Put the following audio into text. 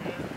Okay.